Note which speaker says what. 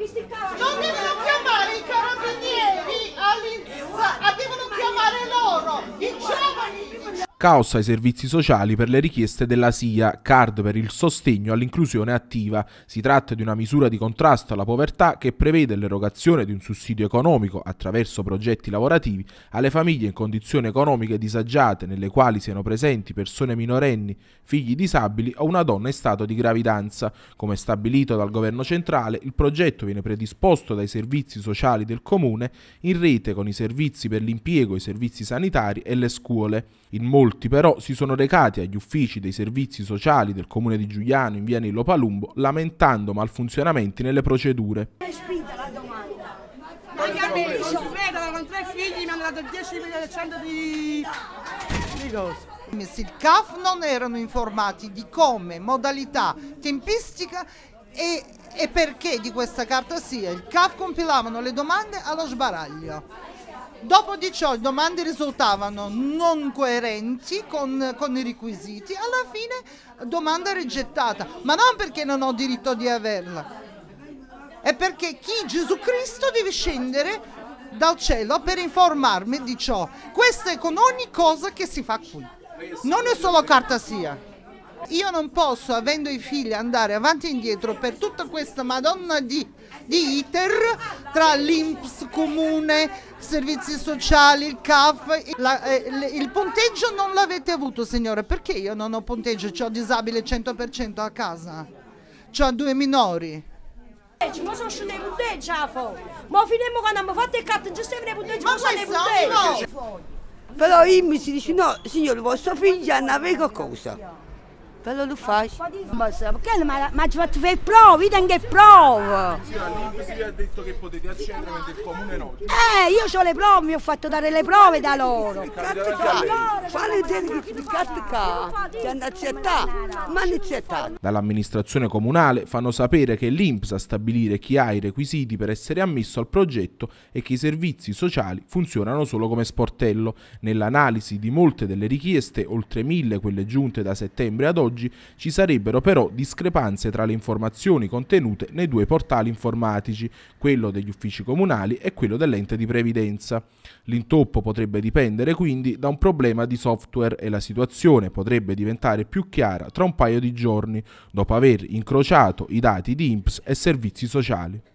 Speaker 1: Non
Speaker 2: Caos ai servizi sociali per le richieste della SIA, card per il sostegno all'inclusione attiva. Si tratta di una misura di contrasto alla povertà che prevede l'erogazione di un sussidio economico attraverso progetti lavorativi alle famiglie in condizioni economiche disagiate nelle quali siano presenti persone minorenni, figli disabili o una donna in stato di gravidanza. Come stabilito dal governo centrale, il progetto viene predisposto dai servizi sociali del comune in rete con i servizi per l'impiego, i servizi sanitari e le scuole. In molti però si sono recati agli uffici dei servizi sociali del comune di Giuliano in via Nillo Palumbo lamentando malfunzionamenti nelle procedure.
Speaker 3: È spinta la domanda. Ma gli amici si vedono con tre figli mi hanno dato 10 milioni 100 di... di cose.
Speaker 1: Il CAF non erano informati di come, modalità, tempistica e, e perché di questa carta sia. Il CAF compilavano le domande allo sbaraglio. Dopo di ciò le domande risultavano non coerenti con, con, i requisiti, alla fine domanda rigettata, ma non perché non ho diritto di averla, è perché chi Gesù Cristo deve scendere dal cielo per informarmi di ciò. Questo è con ogni cosa che si fa qui, non è solo carta sia. Io non posso, avendo i figli, andare avanti e indietro per tutta questa madonna di, di iter tra l'Inps comune, servizi sociali, il CAF. La, eh, il punteggio non l'avete avuto, signore. Perché io non ho punteggio? Ho disabile 100% a casa. Ho due minori.
Speaker 3: Ci sono usciti i punteggi, ma finimmo quando abbiamo fatto il cat, non ci stiamo nei punteggi,
Speaker 1: ma sono i punteggi.
Speaker 4: Però Immi si dice no, signore, vostro figlio non aveva qualcosa. Però lo fai.
Speaker 3: Ma perché ma, ma ci fatto fare prove, vedi anche prove.
Speaker 2: Sì, all'INPS ha detto che potete accedere mentre il comune no.
Speaker 3: Eh, io ho le prove, mi ho fatto dare le prove da loro.
Speaker 4: Fare il cartica, ti hanno accettato, ma hanno accettato.
Speaker 2: Dall'amministrazione comunale fanno sapere che l'INPS a stabilire chi ha i requisiti per essere ammesso al progetto e che i servizi sociali funzionano solo come sportello. Nell'analisi di molte delle richieste, oltre mille quelle giunte da settembre ad oggi, oggi ci sarebbero però discrepanze tra le informazioni contenute nei due portali informatici, quello degli uffici comunali e quello dell'ente di previdenza. L'intoppo potrebbe dipendere quindi da un problema di software e la situazione potrebbe diventare più chiara tra un paio di giorni, dopo aver incrociato i dati di INPS e servizi sociali.